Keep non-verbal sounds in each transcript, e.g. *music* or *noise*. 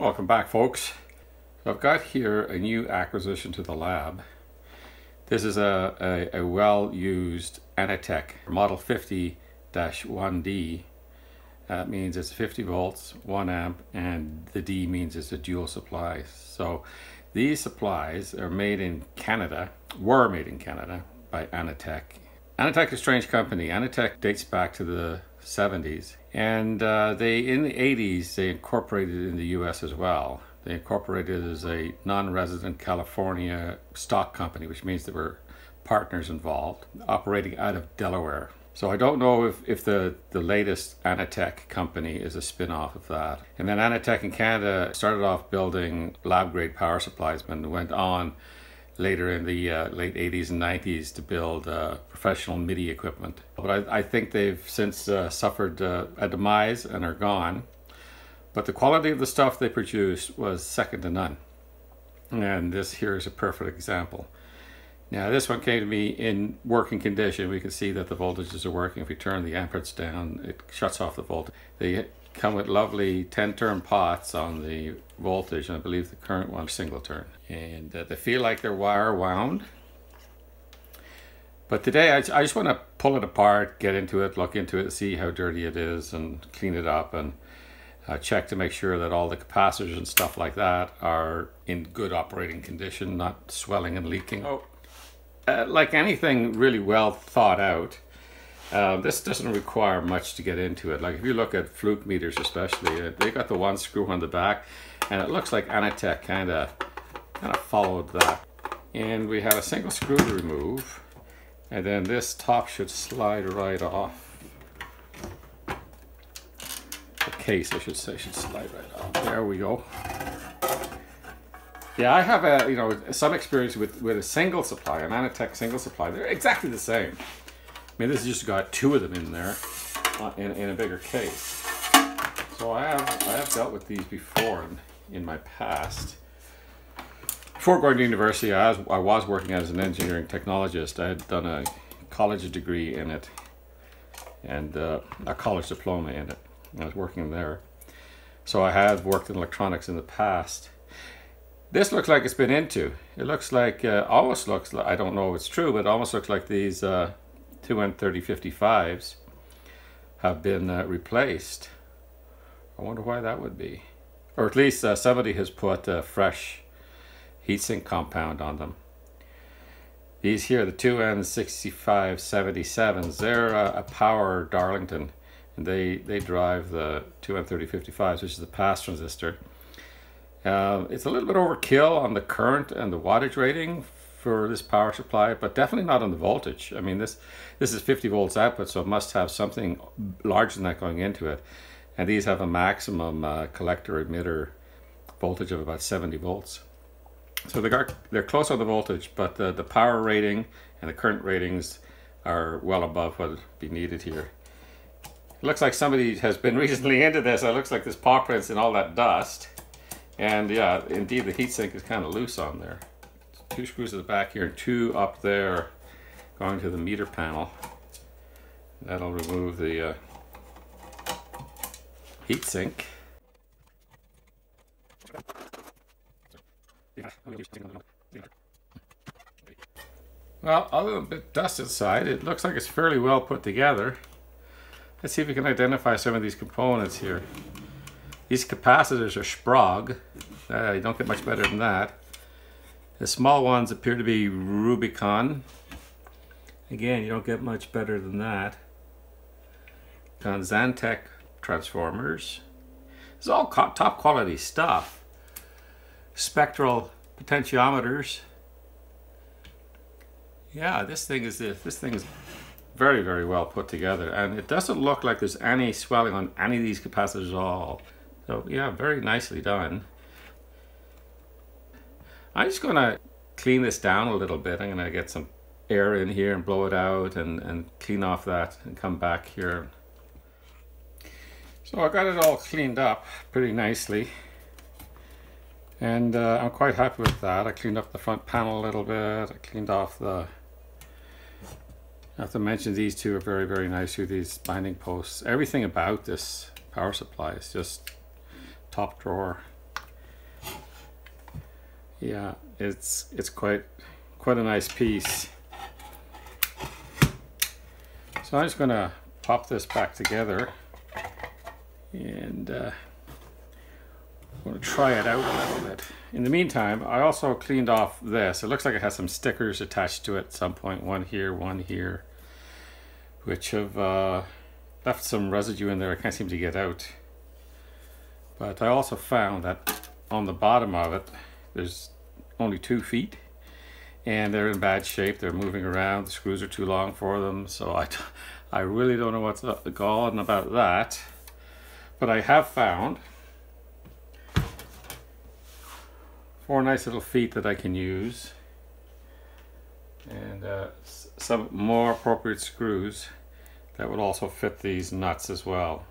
Welcome back folks. I've got here a new acquisition to the lab. This is a, a, a well-used Anatek Model 50-1D. That means it's 50 volts, 1 amp, and the D means it's a dual supply. So these supplies are made in Canada, were made in Canada by Anatek. Anatek is a strange company. Anatek dates back to the 70s and uh, they in the 80s they incorporated in the US as well. They incorporated as a non-resident California stock company, which means there were partners involved, operating out of Delaware. So I don't know if, if the, the latest Anatek company is a spin-off of that. And then Anatek in Canada started off building lab-grade power supplies and went on later in the uh, late 80s and 90s to build uh, professional MIDI equipment. But I, I think they've since uh, suffered uh, a demise and are gone. But the quality of the stuff they produced was second to none. And this here is a perfect example. Now this one came to me in working condition. We can see that the voltages are working. If we turn the amperage down, it shuts off the voltage. They come with lovely 10 turn pots on the voltage and I believe the current one single turn. And uh, they feel like they're wire wound. But today I, I just want to pull it apart, get into it, look into it, see how dirty it is and clean it up and uh, check to make sure that all the capacitors and stuff like that are in good operating condition, not swelling and leaking. Oh. Uh, like anything really well thought out, uh, this doesn't require much to get into it. Like if you look at fluke meters especially, uh, they got the one screw on the back and it looks like Anatek kind of kind of followed that. And we have a single screw to remove and then this top should slide right off The case, I should say, should slide right off. There we go. Yeah, I have a you know some experience with with a single supply, an Anatek single supply. They're exactly the same. I mean, this has just got two of them in there, uh, in in a bigger case. So I have I have dealt with these before in, in my past. Before going to university, I was, I was working as an engineering technologist. I had done a college degree in it and uh, a college diploma in it. I was working there. So I have worked in electronics in the past. This looks like it's been into. It looks like, uh, almost looks like, I don't know if it's true, but it almost looks like these uh, 2N3055s have been uh, replaced. I wonder why that would be. Or at least uh, somebody has put a fresh heatsink compound on them. These here, the 2N6577s, they're uh, a power Darlington and they, they drive the 2N3055s, which is the pass transistor. Uh, it's a little bit overkill on the current and the wattage rating for this power supply, but definitely not on the voltage. I mean, this this is 50 volts output, so it must have something larger than that going into it. And these have a maximum uh, collector emitter voltage of about 70 volts. So they are, they're close on the voltage, but the, the power rating and the current ratings are well above what would be needed here. It looks like somebody has been *laughs* recently into this. It looks like there's paw prints and all that dust. And yeah, indeed the heatsink is kind of loose on there. Two screws at the back here and two up there going to the meter panel. That'll remove the uh, heatsink. Well, other than a bit dust inside, it looks like it's fairly well put together. Let's see if we can identify some of these components here. These capacitors are Sprague. Uh, you don't get much better than that. The small ones appear to be Rubycon. Again, you don't get much better than that. On Xantech transformers. It's all top quality stuff. Spectrol potentiometers. Yeah, this thing is uh, this thing is very, very well put together. And it doesn't look like there's any swelling on any of these capacitors at all. So yeah, very nicely done. I'm just gonna clean this down a little bit. I'm gonna get some air in here and blow it out and, and clean off that and come back here. So I got it all cleaned up pretty nicely. And uh, I'm quite happy with that. I cleaned up the front panel a little bit. I cleaned off the I have to mention these two are very, very nice with these binding posts. Everything about this power supply is just top drawer. Yeah, it's it's quite quite a nice piece. So I'm just going to pop this back together and uh, I'm going to try it out a little bit. In the meantime, I also cleaned off this. It looks like it has some stickers attached to it at some point. One here, one here, which have uh, left some residue in there I can't seem to get out. But I also found that on the bottom of it, there's only two feet and they're in bad shape. They're moving around. The screws are too long for them. So I, *laughs* I really don't know what's going about that. But I have found four nice little feet that I can use. And uh, some more appropriate screws that would also fit these nuts as well.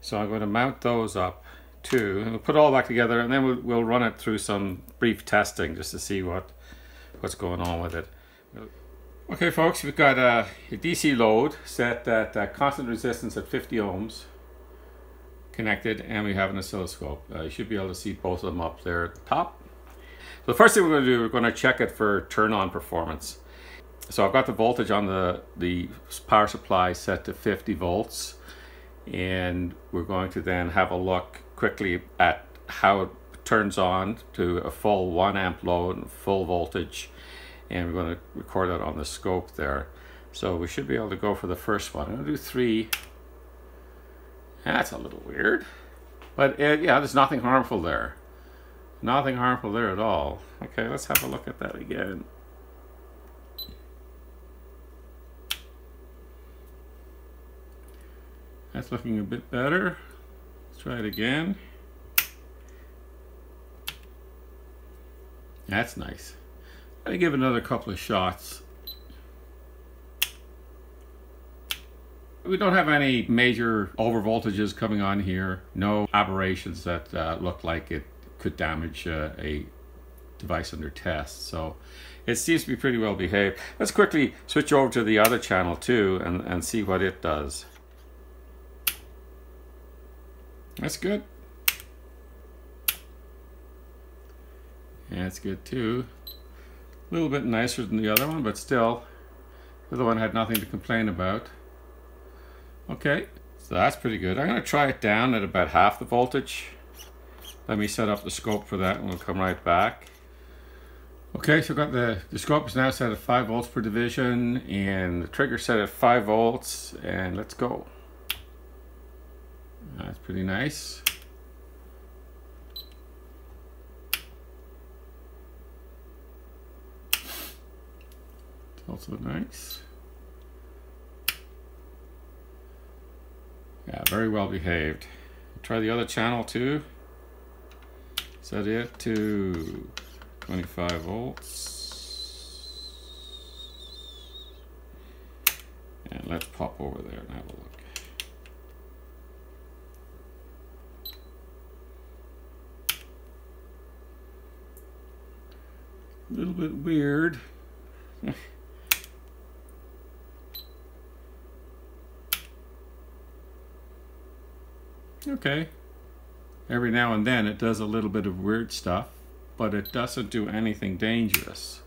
So I'm going to mount those up too. And we'll put it all back together and then we'll, we'll run it through some brief testing just to see what what's going on with it. Okay folks, we've got a, a DC load set at uh, constant resistance at 50 ohms connected and we have an oscilloscope. Uh, you should be able to see both of them up there at the top. So the first thing we're going to do, we're going to check it for turn on performance. So I've got the voltage on the, the power supply set to 50 volts and we're going to then have a look quickly at how it turns on to a full one amp load, full voltage, and we're going to record that on the scope there. So we should be able to go for the first one. I'm going to do three. That's a little weird. But uh, yeah, there's nothing harmful there. Nothing harmful there at all. Okay, let's have a look at that again. That's looking a bit better. Let's try it again. That's nice. Let me give another couple of shots. We don't have any major overvoltages coming on here. No aberrations that uh, look like it could damage uh, a device under test. So it seems to be pretty well behaved. Let's quickly switch over to the other channel too and, and see what it does. That's good. That's good too. A little bit nicer than the other one, but still, the other one had nothing to complain about. Okay, so that's pretty good. I'm going to try it down at about half the voltage. Let me set up the scope for that and we'll come right back. Okay, so I've got the, the scope is now set at 5 volts per division and the trigger set at 5 volts and let's go. That's pretty nice. It's also nice. Very well behaved. Try the other channel too. Set it to 25 volts. And let's pop over there and have a look. A little bit weird. *laughs* Okay. Every now and then it does a little bit of weird stuff, but it doesn't do anything dangerous,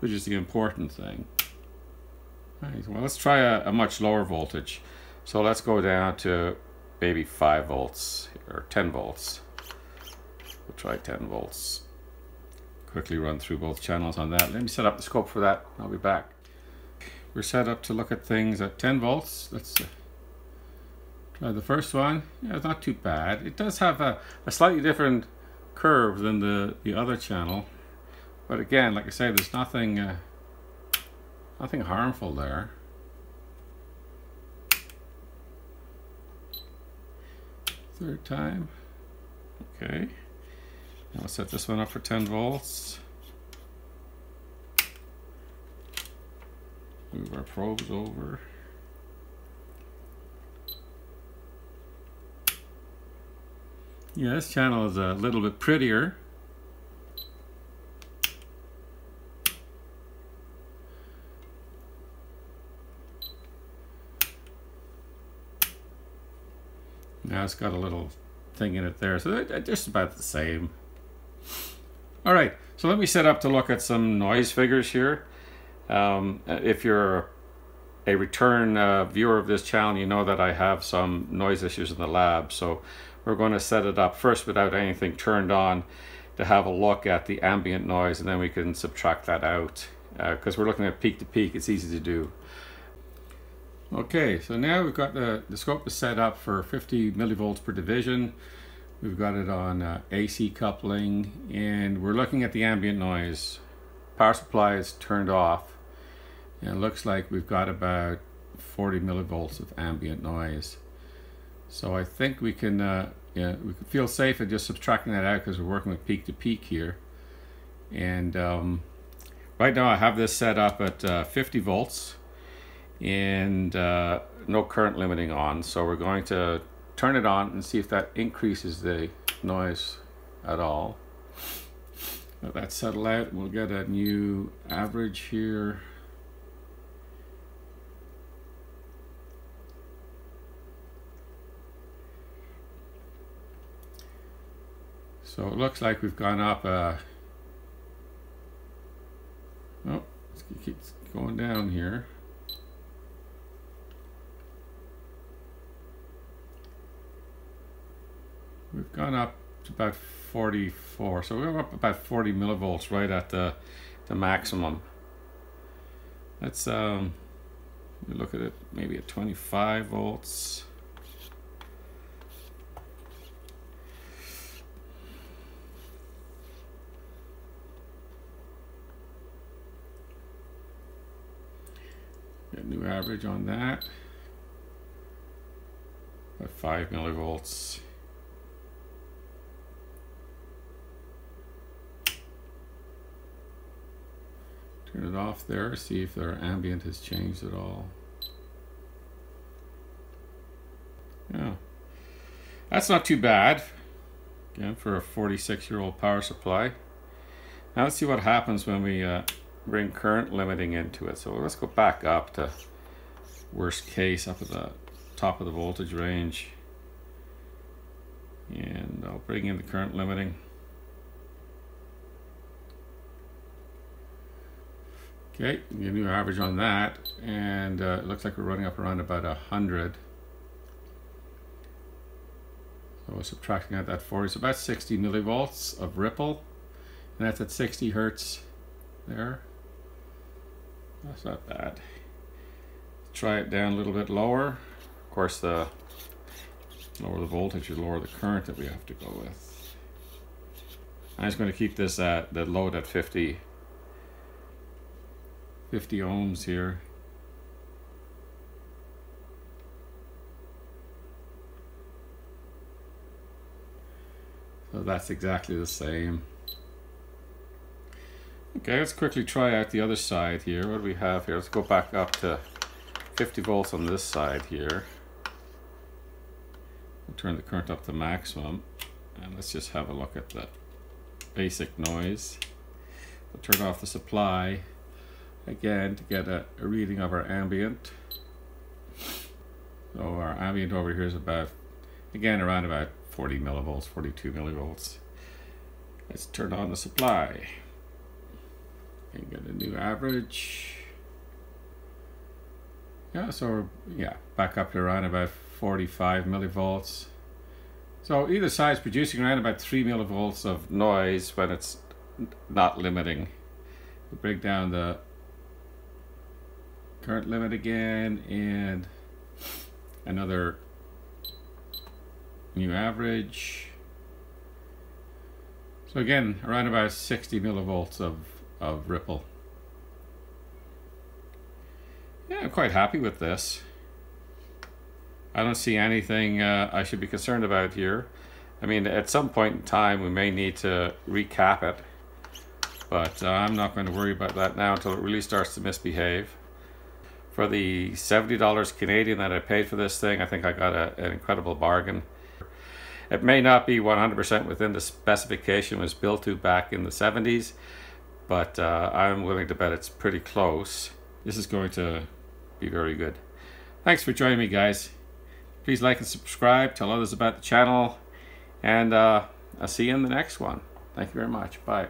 which is the important thing. Right, well, let's try a, a much lower voltage. So let's go down to maybe 5 volts or 10 volts. We'll try 10 volts. Quickly run through both channels on that. Let me set up the scope for that. I'll be back. We're set up to look at things at 10 volts. Let's uh, the first one, yeah, it's not too bad. It does have a, a slightly different curve than the, the other channel. But again, like I said, there's nothing, uh, nothing harmful there. Third time. Okay. Now let's set this one up for 10 volts. Move our probes over. Yeah, this channel is a little bit prettier. Now it's got a little thing in it there, so they're just about the same. All right, So let me set up to look at some noise figures here. Um, if you're a return uh, viewer of this channel, you know that I have some noise issues in the lab. So we're going to set it up first without anything turned on to have a look at the ambient noise and then we can subtract that out because uh, we're looking at peak to peak it's easy to do. Okay so now we've got the, the scope is set up for 50 millivolts per division. We've got it on uh, AC coupling and we're looking at the ambient noise. Power supply is turned off and it looks like we've got about 40 millivolts of ambient noise so I think we can uh, yeah, we can feel safe at just subtracting that out because we're working with peak to peak here and um, Right now I have this set up at uh, 50 volts and uh, no current limiting on. So we're going to turn it on and see if that increases the noise at all. Let that settle out. We'll get a new average here. So it looks like we've gone up uh, Oh, it keeps going down here. We've gone up to about 44, so we're up about 40 millivolts right at the, the maximum. Let's um, look at it maybe at 25 volts. New average on that. About 5 millivolts. Turn it off there, see if their ambient has changed at all. Yeah, that's not too bad. Again, for a 46 year old power supply. Now let's see what happens when we uh, bring current limiting into it. So let's go back up to worst case up at the top of the voltage range. And I'll bring in the current limiting. Okay, a new average on that, and uh, it looks like we're running up around about a hundred. So we're subtracting out that 40, so about 60 millivolts of ripple, and that's at 60 hertz there. That's not bad. Try it down a little bit lower. Of course, the lower the voltage, the lower the current that we have to go with. I'm just going to keep this at the load at 50, 50 ohms here. So that's exactly the same. Okay, let's quickly try out the other side here. What do we have here? Let's go back up to 50 volts on this side here. We'll turn the current up to maximum. And let's just have a look at the basic noise. We'll turn off the supply again to get a, a reading of our ambient. So our ambient over here is about, again, around about 40 millivolts, 42 millivolts. Let's turn on the supply and get a new average. Yeah, so yeah, back up to around about 45 millivolts. So either side is producing around about 3 millivolts of noise when it's not limiting. We break down the current limit again and another new average. So again, around about 60 millivolts of of Ripple. Yeah, I'm quite happy with this. I don't see anything uh, I should be concerned about here. I mean, at some point in time, we may need to recap it, but uh, I'm not going to worry about that now until it really starts to misbehave. For the $70 Canadian that I paid for this thing, I think I got a, an incredible bargain. It may not be 100% within the specification it was built to back in the 70s, but uh, I'm willing to bet it's pretty close. This is going to be very good. Thanks for joining me, guys. Please like and subscribe, tell others about the channel, and uh, I'll see you in the next one. Thank you very much. Bye.